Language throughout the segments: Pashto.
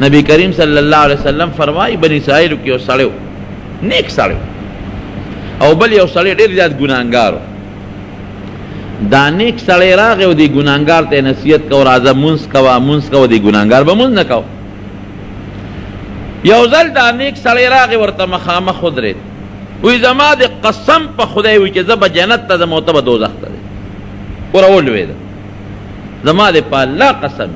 نبی کریم صلی الله علیه وسلم فرمایي بنی اسرائیل کې یو سړی نیک سړی او بل یو سړی ډیر زیات ګناهګار دا نیک سړی راغی او دی ګناهګار ته نصیحت کو راځه مونږ کوا مونږ کو دی ګناهګار به مونږ نه کو یو ځل دا نیک سړی راغی ورته مخامخ ودرېد وی زما د قسم په خدای وی چې زه به جنت ته ځم او ته به دوزخ ته ځې ورولوېده زما د په الله قسم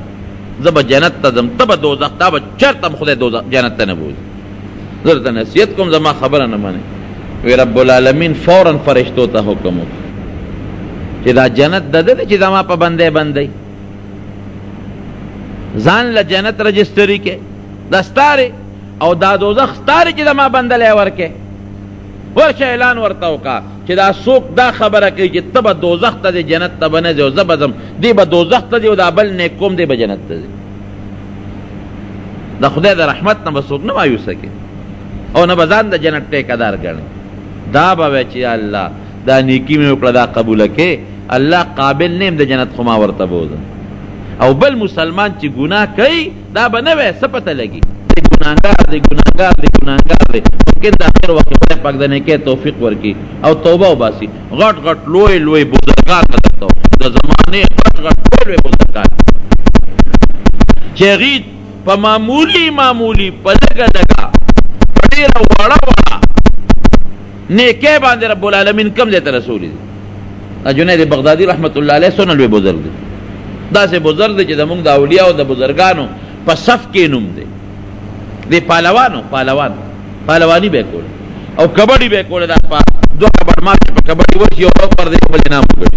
زه به جنت ته ځم ته به دوزخ تا به چرته هم خدای دوزخ جنت ته نه بوځي زه درته نصیحت کوم زما خبره نه منې وی رب العالمین فورا فرشتو ته حکم وکړ چې دا جنت د ده دی چې زما په بندی بندی ځان له جنت رجستری کې دا ستاره او دا دوزخ ستاره چې زما بنده لی ورکې ورشه اعلان ورته وکړه چې دا څوک دا خبره کوي چې ته به دوزخ ته ځې جنت ته به نه ځې او زه به ځم دی به دوزخ ته ځي او دا بل نیک قوم دی به جنت ته ځي د خدای د رحمت نه به څوک نه مایوسه کوي او نه به ځان د جنت ټیکهدار ګڼي دا به وایي چې الله دا نیکي مې وکړه دا قبوله کې الله قابل نه یم د جنت خو ما ورته بوځه او بل مسلمان چې ګناه کوي دا به نه وای څه پته لګي دی ګناهګار دی ګناهګار دی ګناهګار دی ممکن د اخر وخت خدای پاک د نیکۍ توفیق ورکړي او توبه وباسي غټ غټ لوی لوی بزرګان به درته د زمانې غټ غټ لوی لوی بزرګان چې هغوی په معمولي معمولي په لږه لږه په ډېره وړه وړه نیکه باندې رب العالمین کم ځای ته رسولي دي جنید بغدادي رحمت الله علیه سونه لوی بزرګ دی داسې بزرګ دی چې زمونږ د اولیاء او د بزرګانو په صف کې نوم دی د پهلوانو پهلوان پهلواني به کول او کبډي به کول دا په دوه کبډ مارچ په کبډي ورشي او پر دې بل نام وکړي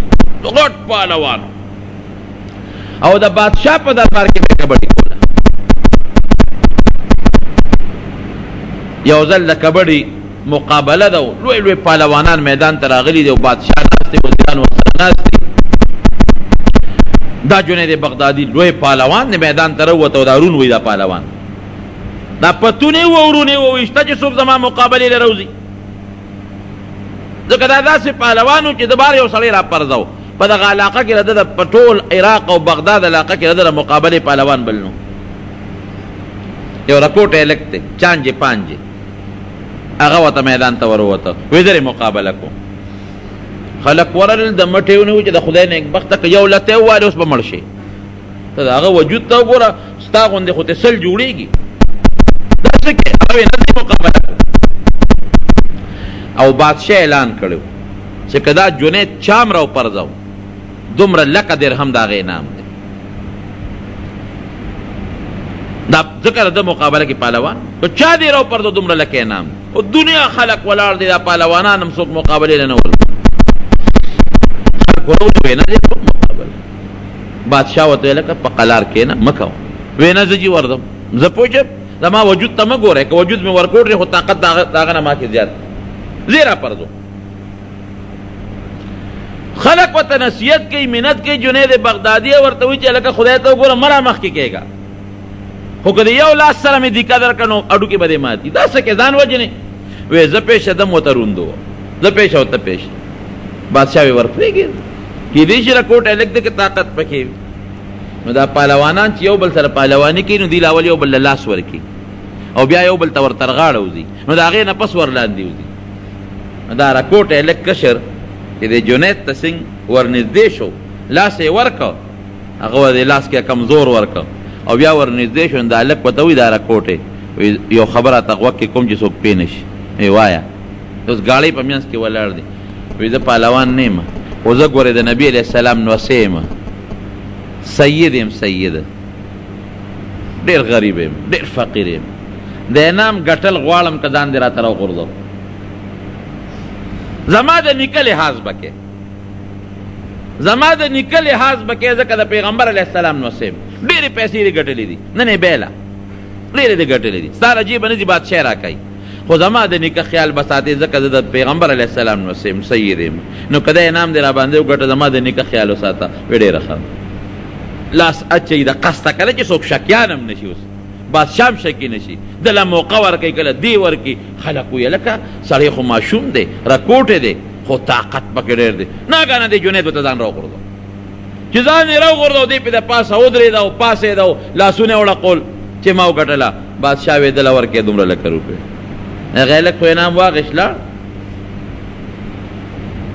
غټ پهلوان او د بادشاه په دربار کې به کبډي کول یو ځل د کبډي مقابله ده او لوی لوی پهلوانان میدان ته راغلي دي او بادشاه ناست دی وزیران ورسره ناست دي دا جنید بغدادي لوی پهلوان دی میدان ته راووت او دا رون وي دا پهلوان دا پتونې وورونې وویشته چې څوک زما مقابلې له روځي ځکه دا داسې پهلوانو چې د بار یو سړی راپرځو په دغه علاقه کې د په ټول عراق او بغداد علاقه کې د مقابلې پهلوان بلنو یو رپورټ یې لیکته چانجې پانجې هغه وته میدان ته وروته وې درې مقابله کو خلق ورل د مټیو نه چې د خدای نه بخته کې یو لته واره اوس به مړ شي ته هغه وجود ته وګوره ستا غوندې خو ته سل جوړیږي دا څه کې هغه نه درې مقابله او بادشاہ اعلان کړو چې کدا جنې چام راو پرځاو دومره لکه درهم د هغه انعام دی دا ذکر د مقابله کې پهلوان په چا دی راو پر دومره لکه انعام او دنیا خلق ولاړ دی دا پهلوانان هم څوک مقابله نه ول خلق ورو دی نه دی مقابله بادشاہ وته لکه په قلار کې نه مکو وینا زجی وردم زه پوجب زما وجود ته مګوره که وجود مې ورکوټ نه هو طاقت داغه نه ما کې زیات زیرا پردو خلق و تنسیت کی منت کی جنید بغدادی ورته وی چې لکه خدای ته وګوره مرا مخ کې کېګا خو کله یو لاس سره مې دیکا در کنو اډو کې بده ماتي دا څه کې ځان وجنې وې ز پېښه دم وته روندو ز پېښه وته پېښه بادشاہ وی ورپریږي کې دې چې رکوټ الګ دې طاقت پکې نو دا پهلوانان چې یو بل سره پهلواني کوي نو دی لاول یو بل لاس ورکی او بیا یو بل تور ترغاړه وزي نو دا غې نه پس ورلاندې وزي دا راکوټ یې لږ کشر چې د جنید ته سنګ ورنږدې شو لاس یې ورکړ هغه ورته لاس کې کمزور ورکړ او بیا ورنږدې شو دا لږ پته وي دا راکوټ یو خبره ته غوږ کې کوم چې څوک پې نه شي وی وایه اوس ګاړۍ په منځ کې ولاړ دی وی زه پهلوان نه یم خو زه ګورې د نبي علیه السلام نوسی یم سید یم سید ډیر غریب یم ډیر فقیر یم د انعام ګټل غواړم که ځان دې راته راوغورځوه زما د نیکه لحاظ به کې زما د نیکه لحاظ به کې ځکه د پیغمبر علیه السلام نو سیم ډېرې پیسې یې ګټلې دي نن یې بیله ډېرې دې ګټلې دي ستا له جیبه نه دي بادشاه راکوي خو زما د نیکه خیال به ساتې ځکه زه د پیغمبر علیه السلام نو سیم سید یم نو که دا انعام دې راباندې وګټه زما د نیکه خیال وساته وی ډېره ښه لاس اچوي د قصده کله چې څوک شکیان هم نشي اوس بادشاه هم شکي نشي دله موقع ورکوي کله دی ورکي خلک ویې لکه سړی خو ماشوم دی رکوټې دی خو طاقت پکې ډېر دی ناګانه دې جنید ته ځان راوغورځوه چې ځان یې راوغورځاو دی پې د پاسه ودرېده او پاڅېده او لاسونه یې وړقول چې ما وګټله بادشاه وې دله ورکړې دومره لکه روپۍ هغه هلک خو انعام واخېست لاړ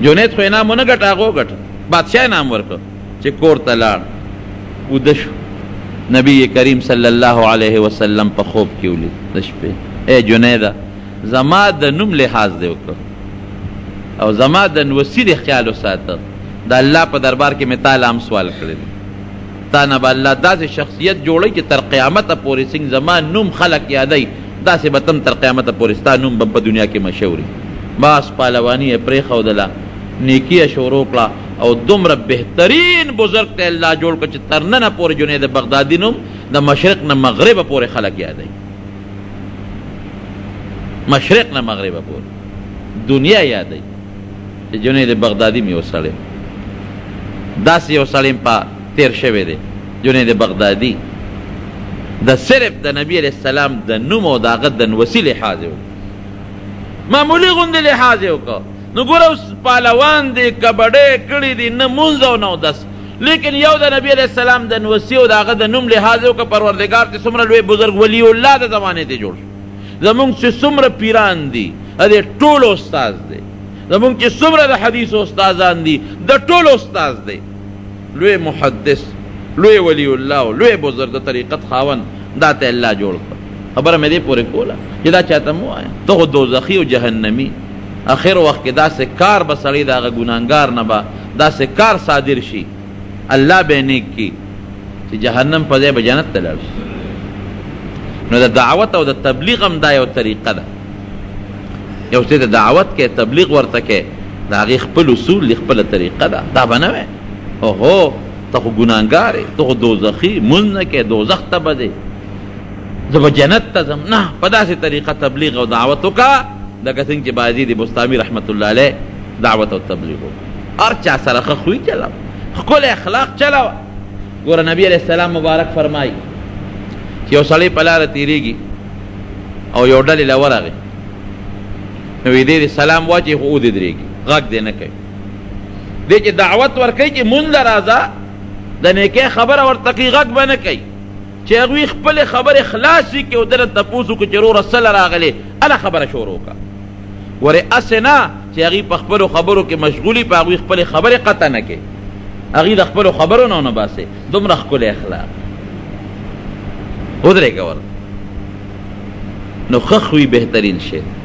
جنید خو انعام ونه ګټه هغه وګټه بادشاه انعام ورکړ چې کور ته لاړ وده شو نبی کریم صلی الله علیه وسلم په خوب کې ولید د شپې ای جنیده زما د نوم لحاظ دی وکړه او زما د نوسي د خیال وساته د الله په دربار کې مې تا له هم سوال کړی دی تا نه به الله داسې شخصیت جوړوي چې تر قیامته پورې څنګه زما نوم خلک یادوي داسې به تم تر قیامته پورې ستا نوم به په دنیا کې مشهوري بس پهلواني یې پرېښودله نیکي یې شروع کړه او دومره بهترین بزرګ ته الله جوړ کړ چې تر ننه پورې جنید بغدادي نوم د مشرق نه مغرب پورې خلک یادوي مشرق نه مغرب پورې دنیا یادوي جنید بغدادی هم یو سړی داسې یو سړی هم په تیر شوی دی جنید بغدادی د صرف د نبی علیه السلام د نوم او د هغه د نوسي لحاظ یې معمولي غوندې لحاظ یې وکړ نو ګوره اوس پهلوان دی کبډی کړي دي نه مونځ او نه اودس لیکن یو د نبی علیه السلام د نوسي او د هغه د نوم لحاظ یې وکړ پروردګار چې څومره لوی بزرګ ولی الله د زمانې دی جوړ زمونږ چې څومره پیران دي د ټولو استاد دی زمونږ چې څومره د حدیث استادان دي د ټولو استاد دی لوی محدث لوی ولی الله او لوی بزرګ د طریقت خاون دا ته الله جوړ کړ خبره مې دې پورې کوله چې دا چاته مو وایا ته خو دوزخي او جهنمي اخر وخت کې داسې کار به سړی د هغه ګناهګار نه به داسې کار صادر شي الله به نیک کړي چې جهنم په ځای به جنت ته لاړ شي نو د دعوت او د تبلیغ هم دا یو طریقه ده یو څه د دعوت کې تبلیغ ورته کې دا غي خپل اصول دی خپل طریقه ده دا بنه وي اوهو ته خو ګناګار ته خو دوزخي مون نه کې دوزخ ته بده زب جنت ته زم نه په داسې طریقه تبلیغ او دعوت وکا لکه څنګه چې بازی دی بستامي رحمت الله علیه دعوت او تبلیغ هر چا سره خوې چلا خپل اخلاق چلا ګور نبی علیہ السلام مبارک فرمایي چې یو سړی په لار تیریږي او یو ډلې له ورغې نو یې دې سلام واچي خو ودرېږي غږ دې نه کوي دې چې دعوت ورکوي چې مونږ له راځه د نیکې خبره ورته کوي غږ به نه کوي چې هغوی خپلې خبرې خلاصې کړي او دله تپوس وکړي چې وروره څه له راغلې هله خبره شروع کړه ورې هسې نه چې هغوی په خپلو خبرو کې مشغولي په هغوی خپلې خبرې قطع نه کوي هغوی د خپلو خبرو نه ونه باسي دومره ښکلی اخلاق ودرېږه ورته نو ښه خوی بهترین شی